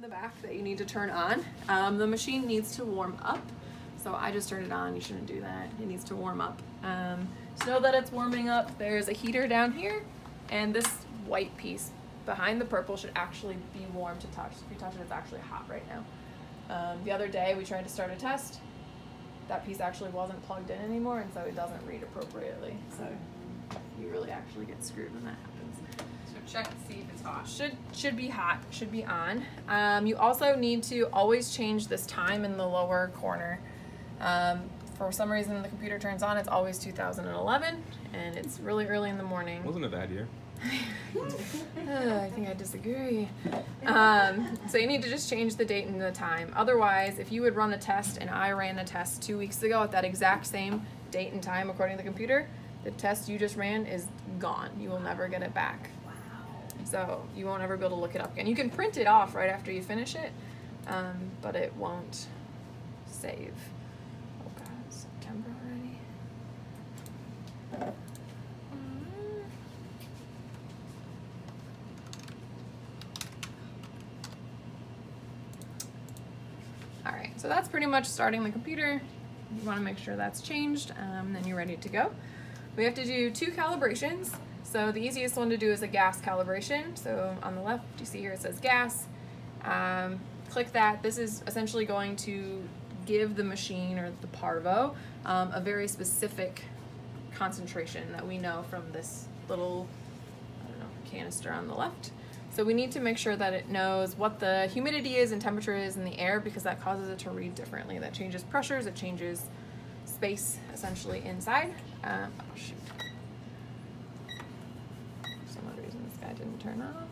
in the back that you need to turn on. Um, the machine needs to warm up. So I just turned it on, you shouldn't do that. It needs to warm up. Um, so know that it's warming up. There's a heater down here and this white piece behind the purple should actually be warm to touch. If you touch it, it's actually hot right now. Um, the other day we tried to start a test. That piece actually wasn't plugged in anymore and so it doesn't read appropriately. So you really actually get screwed when that happens. So check to see if it's hot. Should should be hot, should be on. Um, you also need to always change this time in the lower corner. Um, for some reason the computer turns on, it's always 2011 and it's really early in the morning. Wasn't a bad year. Uh, I think I disagree. Um, so you need to just change the date and the time. Otherwise, if you would run a test and I ran a test two weeks ago at that exact same date and time according to the computer, the test you just ran is gone. You will never get it back. So you won't ever be able to look it up again. You can print it off right after you finish it, um, but it won't save. Oh god, September already. Mm. All right, so that's pretty much starting the computer. You wanna make sure that's changed, um, then you're ready to go. We have to do two calibrations. So the easiest one to do is a gas calibration. So on the left, you see here it says gas. Um, click that. This is essentially going to give the machine or the Parvo um, a very specific concentration that we know from this little know, canister on the left. So we need to make sure that it knows what the humidity is and temperature is in the air because that causes it to read differently. That changes pressures, it changes space essentially inside. Um, oh shoot. For some odd reason this guy didn't turn on.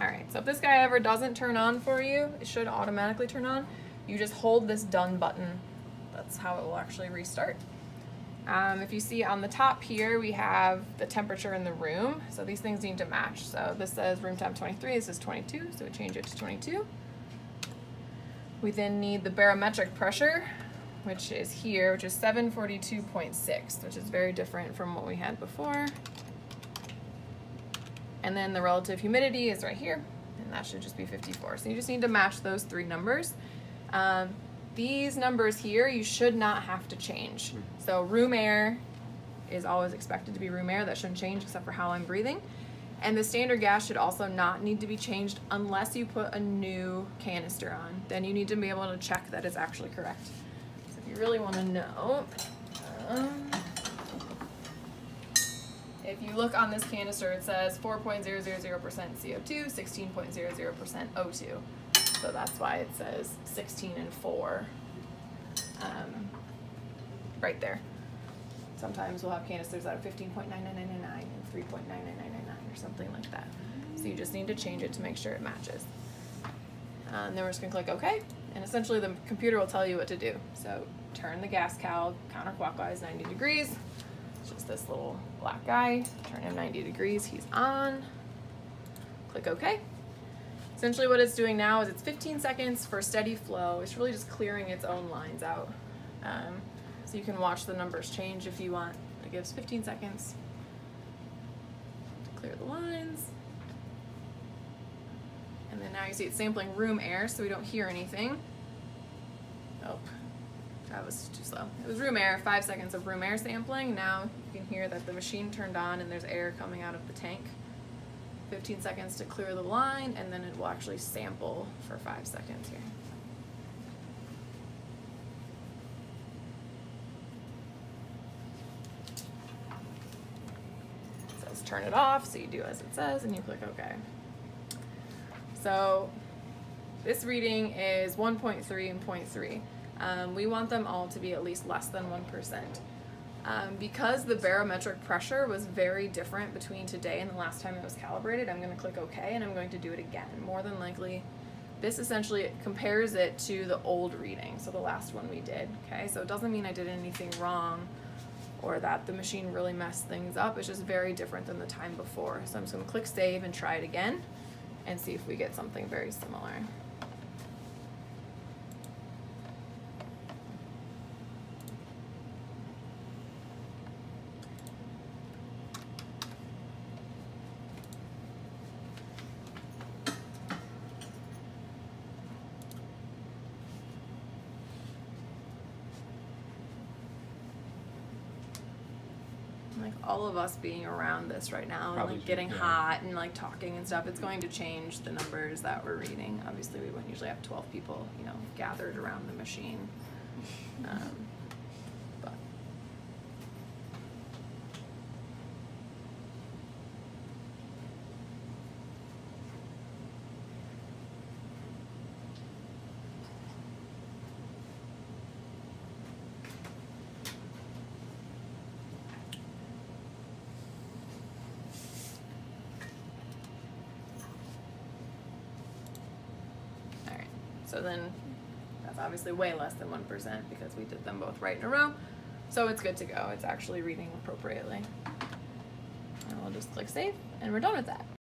Alright, so if this guy ever doesn't turn on for you, it should automatically turn on. You just hold this done button. That's how it will actually restart. Um, if you see on the top here, we have the temperature in the room. So these things need to match. So this says room temp 23, this is 22, so we change it to 22. We then need the barometric pressure, which is here, which is 742.6, which is very different from what we had before. And then the relative humidity is right here, and that should just be 54. So you just need to match those three numbers. Um, these numbers here, you should not have to change. So room air is always expected to be room air. That shouldn't change except for how I'm breathing. And the standard gas should also not need to be changed unless you put a new canister on. Then you need to be able to check that it's actually correct. So if you really want to know, um, if you look on this canister, it says 4.000% CO2, 16.00% O2. So that's why it says 16 and 4 um, right there. Sometimes we'll have canisters that are 15.9999 and 3.99999 or something like that. So you just need to change it to make sure it matches. Uh, and then we're just gonna click OK. And essentially the computer will tell you what to do. So turn the gas cowl counterclockwise 90 degrees. It's just this little black guy. Turn him 90 degrees, he's on. Click OK. Essentially what it's doing now is it's 15 seconds for steady flow. It's really just clearing its own lines out. Um, so you can watch the numbers change if you want. It gives 15 seconds to clear the lines. And then now you see it's sampling room air so we don't hear anything. Oh, that was too slow. It was room air, five seconds of room air sampling. Now you can hear that the machine turned on and there's air coming out of the tank. 15 seconds to clear the line and then it will actually sample for five seconds here. It says turn it off, so you do as it says and you click OK. So this reading is 1.3 and 0.3. Um, we want them all to be at least less than 1%. Um, because the barometric pressure was very different between today and the last time it was calibrated, I'm going to click OK and I'm going to do it again. More than likely, this essentially compares it to the old reading, so the last one we did. Okay, so it doesn't mean I did anything wrong or that the machine really messed things up. It's just very different than the time before. So I'm just going to click Save and try it again and see if we get something very similar. Like all of us being around this right now and Probably like should, getting yeah. hot and like talking and stuff, it's going to change the numbers that we're reading. Obviously, we wouldn't usually have 12 people, you know, gathered around the machine. Um, but All right. So then that's obviously way less than 1% because we did them both right in a row. So it's good to go. It's actually reading appropriately. And we'll just click save and we're done with that.